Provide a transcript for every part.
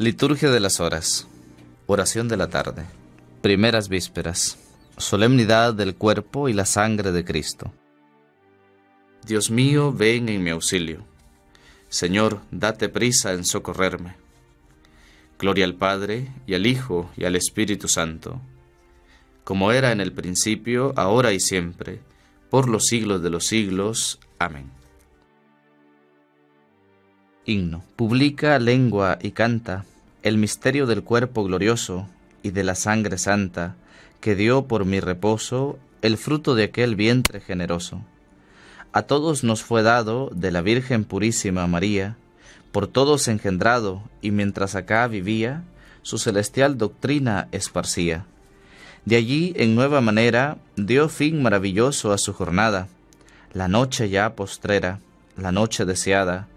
Liturgia de las Horas. Oración de la tarde. Primeras vísperas. Solemnidad del cuerpo y la sangre de Cristo. Dios mío, ven en mi auxilio. Señor, date prisa en socorrerme. Gloria al Padre, y al Hijo, y al Espíritu Santo, como era en el principio, ahora y siempre, por los siglos de los siglos. Amén. Himno. Publica lengua y canta el misterio del cuerpo glorioso y de la sangre santa, que dio por mi reposo el fruto de aquel vientre generoso. A todos nos fue dado de la Virgen Purísima María, por todos engendrado, y mientras acá vivía, su celestial doctrina esparcía. De allí, en nueva manera, dio fin maravilloso a su jornada, la noche ya postrera, la noche deseada,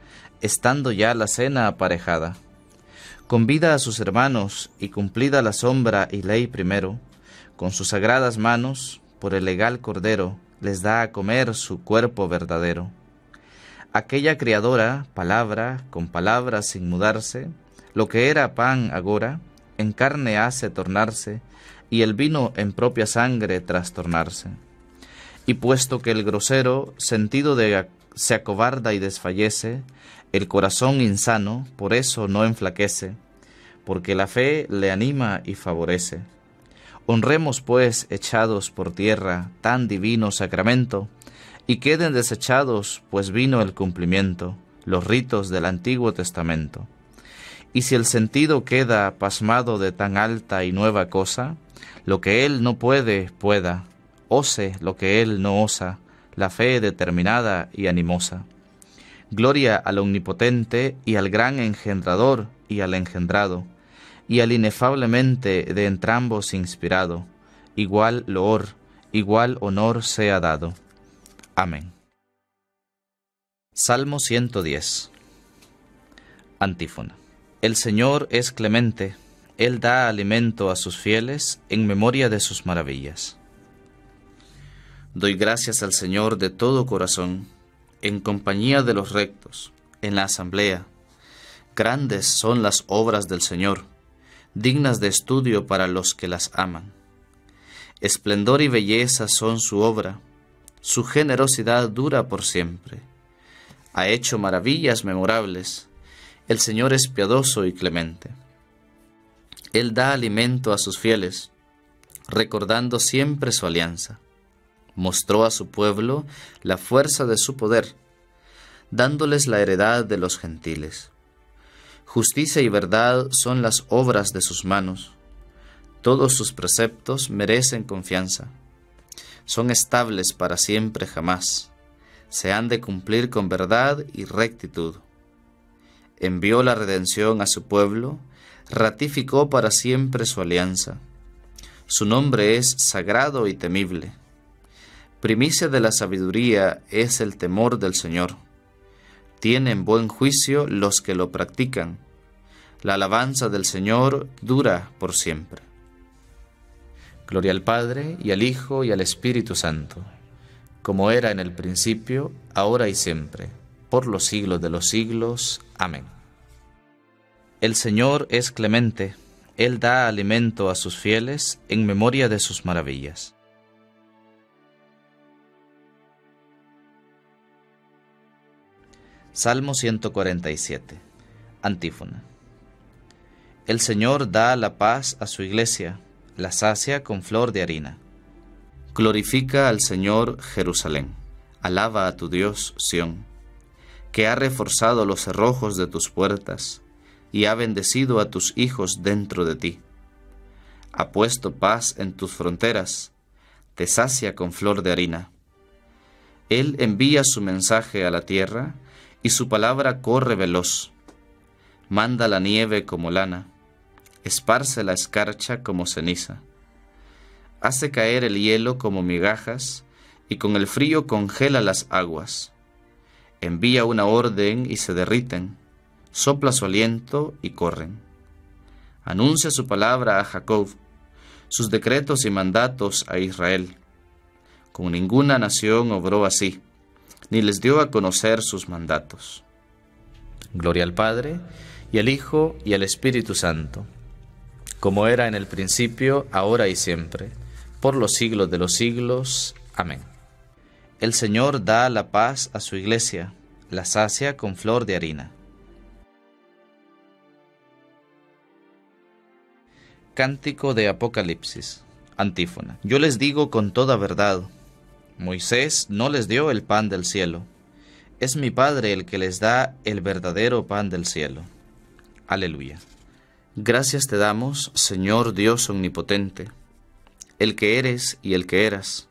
estando ya la cena aparejada. Convida a sus hermanos y cumplida la sombra y ley primero, con sus sagradas manos, por el legal cordero, les da a comer su cuerpo verdadero. Aquella criadora, palabra, con palabra sin mudarse, lo que era pan agora, en carne hace tornarse, y el vino en propia sangre trastornarse. Y puesto que el grosero sentido de se acobarda y desfallece, el corazón insano por eso no enflaquece, porque la fe le anima y favorece. Honremos pues echados por tierra tan divino sacramento, y queden desechados, pues vino el cumplimiento, los ritos del Antiguo Testamento. Y si el sentido queda pasmado de tan alta y nueva cosa, lo que él no puede, pueda, ose lo que él no osa, la fe determinada y animosa. Gloria al Omnipotente y al gran engendrador y al engendrado, y al inefablemente de entrambos inspirado, igual loor, igual honor sea dado. Amén. Salmo 110 Antífona. El Señor es clemente, Él da alimento a sus fieles en memoria de sus maravillas. Doy gracias al Señor de todo corazón en compañía de los rectos, en la asamblea. Grandes son las obras del Señor, dignas de estudio para los que las aman. Esplendor y belleza son su obra, su generosidad dura por siempre. Ha hecho maravillas memorables, el Señor es piadoso y clemente. Él da alimento a sus fieles, recordando siempre su alianza mostró a su pueblo la fuerza de su poder, dándoles la heredad de los gentiles. Justicia y verdad son las obras de sus manos. Todos sus preceptos merecen confianza. Son estables para siempre jamás. Se han de cumplir con verdad y rectitud. Envió la redención a su pueblo, ratificó para siempre su alianza. Su nombre es sagrado y temible Primicia de la sabiduría es el temor del Señor. Tienen buen juicio los que lo practican. La alabanza del Señor dura por siempre. Gloria al Padre, y al Hijo, y al Espíritu Santo, como era en el principio, ahora y siempre, por los siglos de los siglos. Amén. El Señor es clemente, Él da alimento a sus fieles en memoria de sus maravillas. Salmo 147. Antífona. El Señor da la paz a su iglesia, la sacia con flor de harina. Glorifica al Señor Jerusalén. Alaba a tu Dios Sión, que ha reforzado los cerrojos de tus puertas y ha bendecido a tus hijos dentro de ti. Ha puesto paz en tus fronteras, te sacia con flor de harina. Él envía su mensaje a la tierra y su palabra corre veloz. Manda la nieve como lana, esparce la escarcha como ceniza. Hace caer el hielo como migajas, y con el frío congela las aguas. Envía una orden y se derriten, sopla su aliento y corren. Anuncia su palabra a Jacob, sus decretos y mandatos a Israel. Con ninguna nación obró así ni les dio a conocer sus mandatos. Gloria al Padre, y al Hijo, y al Espíritu Santo, como era en el principio, ahora y siempre, por los siglos de los siglos. Amén. El Señor da la paz a su iglesia, la sacia con flor de harina. Cántico de Apocalipsis. Antífona. Yo les digo con toda verdad, Moisés no les dio el pan del cielo, es mi Padre el que les da el verdadero pan del cielo. Aleluya. Gracias te damos, Señor Dios omnipotente, el que eres y el que eras,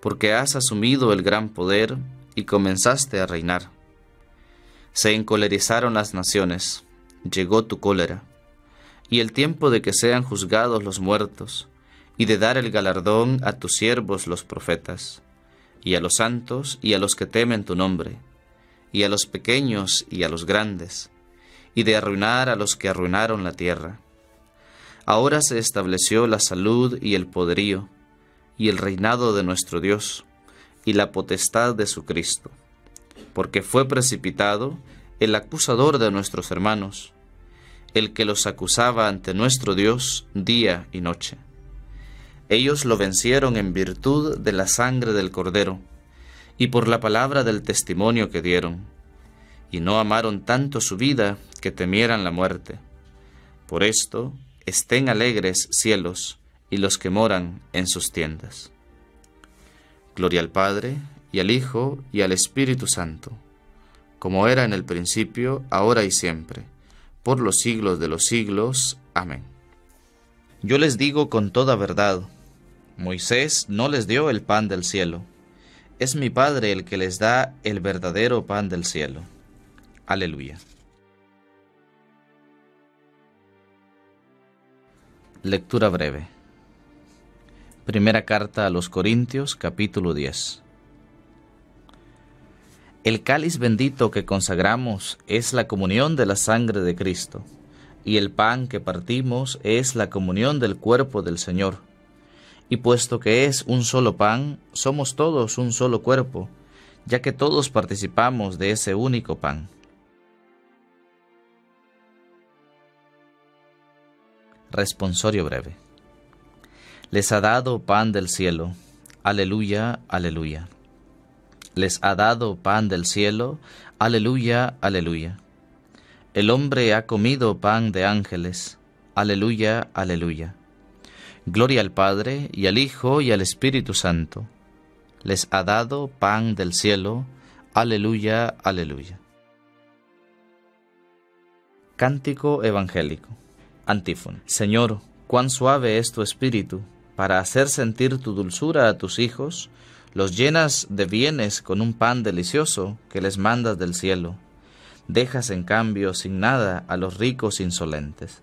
porque has asumido el gran poder y comenzaste a reinar. Se encolerizaron las naciones, llegó tu cólera y el tiempo de que sean juzgados los muertos, y de dar el galardón a tus siervos los profetas, y a los santos y a los que temen tu nombre, y a los pequeños y a los grandes, y de arruinar a los que arruinaron la tierra. Ahora se estableció la salud y el poderío, y el reinado de nuestro Dios, y la potestad de su Cristo, porque fue precipitado el acusador de nuestros hermanos, el que los acusaba ante nuestro Dios día y noche. Ellos lo vencieron en virtud de la sangre del Cordero y por la palabra del testimonio que dieron, y no amaron tanto su vida que temieran la muerte. Por esto, estén alegres cielos y los que moran en sus tiendas. Gloria al Padre, y al Hijo, y al Espíritu Santo, como era en el principio, ahora y siempre por los siglos de los siglos. Amén. Yo les digo con toda verdad, Moisés no les dio el pan del cielo, es mi Padre el que les da el verdadero pan del cielo. Aleluya. Lectura breve. Primera carta a los Corintios capítulo 10. El cáliz bendito que consagramos es la comunión de la sangre de Cristo, y el pan que partimos es la comunión del cuerpo del Señor. Y puesto que es un solo pan, somos todos un solo cuerpo, ya que todos participamos de ese único pan. Responsorio breve. Les ha dado pan del cielo. Aleluya, aleluya les ha dado pan del cielo. Aleluya, aleluya. El hombre ha comido pan de ángeles. Aleluya, aleluya. Gloria al Padre, y al Hijo, y al Espíritu Santo. Les ha dado pan del cielo. Aleluya, aleluya. Cántico Evangélico. Antífono. Señor, cuán suave es tu espíritu para hacer sentir tu dulzura a tus hijos los llenas de bienes con un pan delicioso que les mandas del cielo. Dejas en cambio sin nada a los ricos insolentes.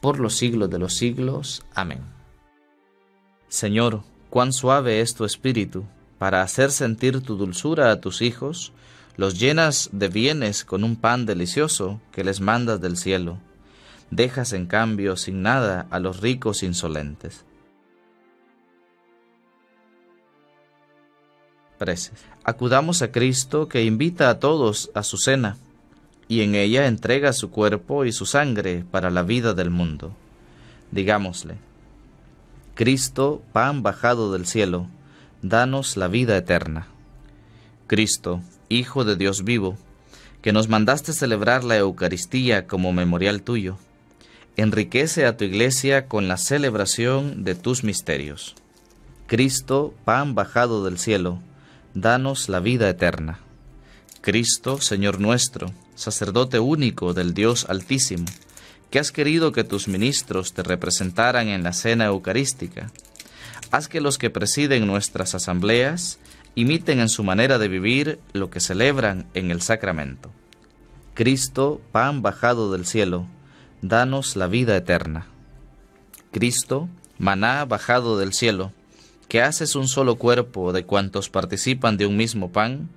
por los siglos de los siglos. Amén. Señor, cuán suave es tu espíritu, para hacer sentir tu dulzura a tus hijos, los llenas de bienes con un pan delicioso que les mandas del cielo dejas en cambio sin nada a los ricos insolentes. Preces. Acudamos a Cristo que invita a todos a su cena, y en ella entrega su cuerpo y su sangre para la vida del mundo. Digámosle, Cristo, pan bajado del cielo, danos la vida eterna. Cristo, Hijo de Dios vivo, que nos mandaste celebrar la Eucaristía como memorial tuyo, enriquece a tu iglesia con la celebración de tus misterios. Cristo, pan bajado del cielo, danos la vida eterna. Cristo, Señor nuestro, sacerdote único del Dios Altísimo, que has querido que tus ministros te representaran en la cena eucarística, haz que los que presiden nuestras asambleas imiten en su manera de vivir lo que celebran en el sacramento. Cristo, pan bajado del cielo, danos la vida eterna. Cristo, maná bajado del cielo, que haces un solo cuerpo de cuantos participan de un mismo pan,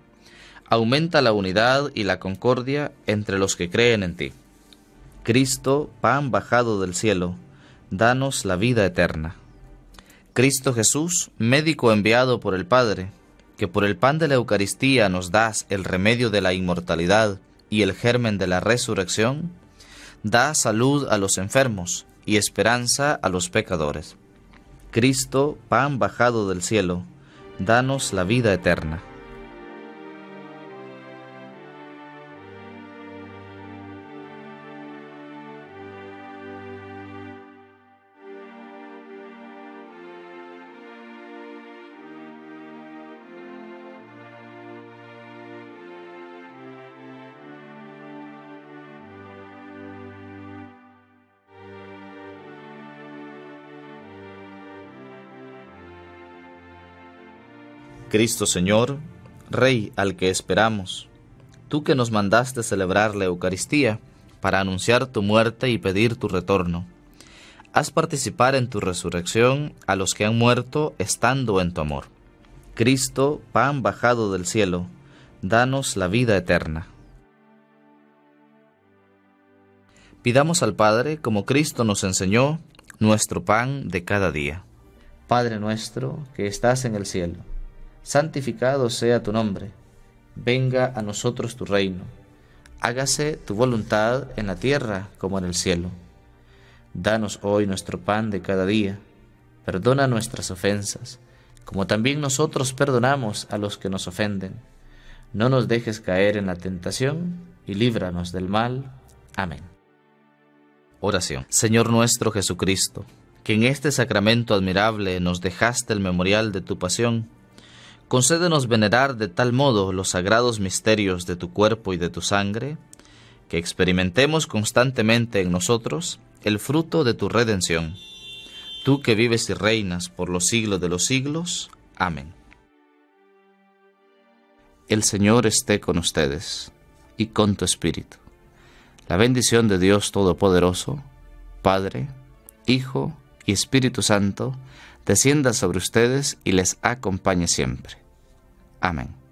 aumenta la unidad y la concordia entre los que creen en ti. Cristo, pan bajado del cielo, danos la vida eterna. Cristo Jesús, médico enviado por el Padre, que por el pan de la Eucaristía nos das el remedio de la inmortalidad y el germen de la resurrección, da salud a los enfermos y esperanza a los pecadores. Cristo, pan bajado del cielo, danos la vida eterna. Cristo Señor, Rey al que esperamos, tú que nos mandaste celebrar la Eucaristía para anunciar tu muerte y pedir tu retorno, haz participar en tu resurrección a los que han muerto estando en tu amor. Cristo, pan bajado del cielo, danos la vida eterna. Pidamos al Padre, como Cristo nos enseñó, nuestro pan de cada día. Padre nuestro, que estás en el cielo santificado sea tu nombre, venga a nosotros tu reino, hágase tu voluntad en la tierra como en el cielo. Danos hoy nuestro pan de cada día, perdona nuestras ofensas, como también nosotros perdonamos a los que nos ofenden. No nos dejes caer en la tentación y líbranos del mal. Amén. Oración. Señor nuestro Jesucristo, que en este sacramento admirable nos dejaste el memorial de tu pasión, concédenos venerar de tal modo los sagrados misterios de tu cuerpo y de tu sangre, que experimentemos constantemente en nosotros el fruto de tu redención. Tú que vives y reinas por los siglos de los siglos. Amén. El Señor esté con ustedes y con tu espíritu. La bendición de Dios Todopoderoso, Padre, Hijo y Espíritu Santo, descienda sobre ustedes y les acompañe siempre. Amén.